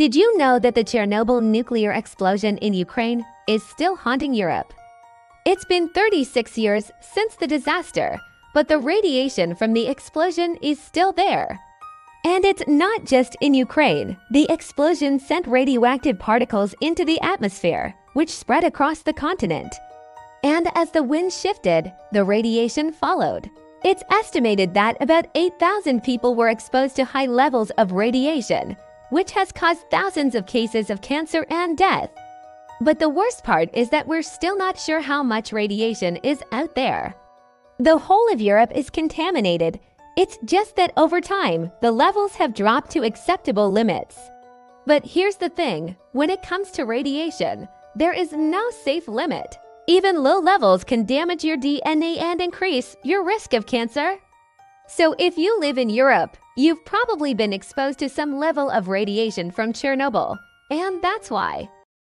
Did you know that the Chernobyl nuclear explosion in Ukraine is still haunting Europe? It's been 36 years since the disaster, but the radiation from the explosion is still there. And it's not just in Ukraine. The explosion sent radioactive particles into the atmosphere, which spread across the continent. And as the wind shifted, the radiation followed. It's estimated that about 8,000 people were exposed to high levels of radiation, which has caused thousands of cases of cancer and death. But the worst part is that we're still not sure how much radiation is out there. The whole of Europe is contaminated. It's just that over time, the levels have dropped to acceptable limits. But here's the thing when it comes to radiation, there is no safe limit. Even low levels can damage your DNA and increase your risk of cancer. So, if you live in Europe, you've probably been exposed to some level of radiation from Chernobyl, and that's why